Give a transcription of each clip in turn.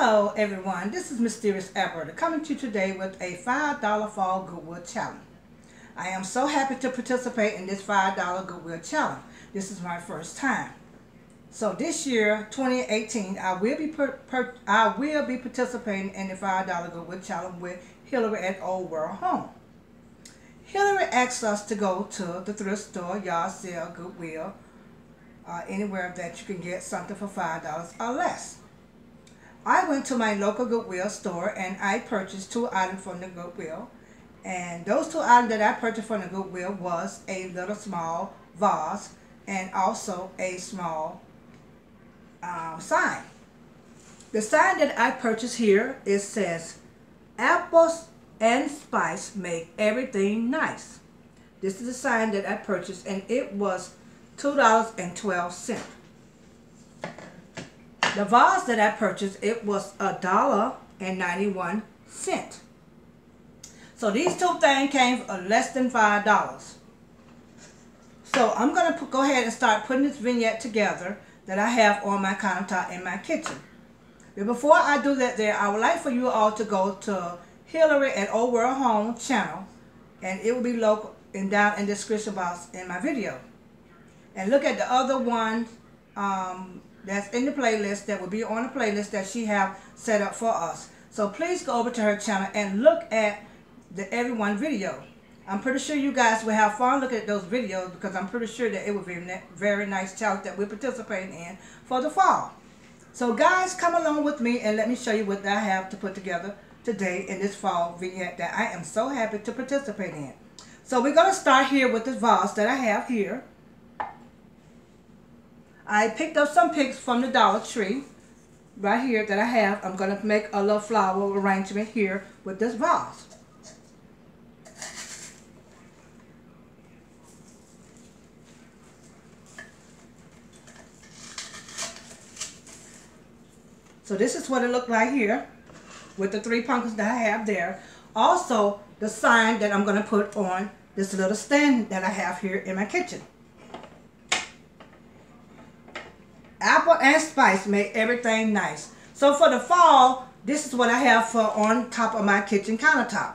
Hello everyone, this is Mysterious Alberta coming to you today with a $5 Fall Goodwill Challenge. I am so happy to participate in this $5 Goodwill Challenge. This is my first time. So this year, 2018, I will be per, per, I will be participating in the $5 Goodwill Challenge with Hillary at Old World Home. Hillary asked us to go to the thrift store, yard sale, Goodwill, uh, anywhere that you can get something for $5 or less. I went to my local Goodwill store and I purchased two items from the Goodwill. And those two items that I purchased from the Goodwill was a little small vase and also a small um, sign. The sign that I purchased here, it says, apples and spice make everything nice. This is the sign that I purchased and it was $2.12. The vase that I purchased, it was a dollar and 91 cent. So these two things came for less than five dollars. So I'm going to go ahead and start putting this vignette together that I have on my countertop in my kitchen. But before I do that there, I would like for you all to go to Hillary at Old World Home channel and it will be local and down in the description box in my video. And look at the other one um, that's in the playlist that will be on the playlist that she have set up for us. So please go over to her channel and look at the everyone video. I'm pretty sure you guys will have fun looking at those videos because I'm pretty sure that it will be a very nice challenge that we're participating in for the fall. So guys, come along with me and let me show you what I have to put together today in this fall vignette that I am so happy to participate in. So we're going to start here with this vase that I have here. I picked up some picks from the Dollar Tree right here that I have. I'm going to make a little flower arrangement here with this vase. So this is what it looked like here with the three pumpkins that I have there. Also, the sign that I'm going to put on this little stand that I have here in my kitchen. Apple and spice make everything nice. So for the fall, this is what I have for on top of my kitchen countertop.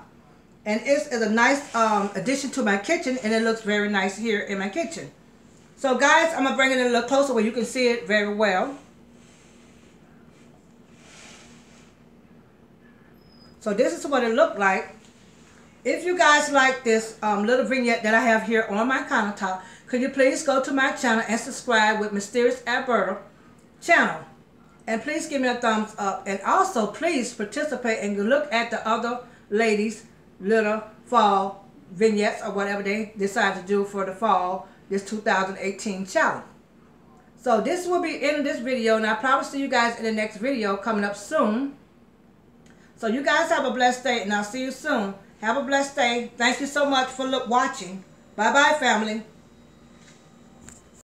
And it's, it's a nice um, addition to my kitchen and it looks very nice here in my kitchen. So guys, I'm going to bring it a little closer where you can see it very well. So this is what it looked like. If you guys like this um, little vignette that I have here on my countertop, could you please go to my channel and subscribe with Mysterious Alberta channel. And please give me a thumbs up. And also, please participate and look at the other ladies' little fall vignettes or whatever they decide to do for the fall, this 2018 challenge. So this will be in this video, and I promise see you guys in the next video coming up soon. So you guys have a blessed day, and I'll see you soon. Have a blessed day. Thank you so much for watching. Bye-bye, family.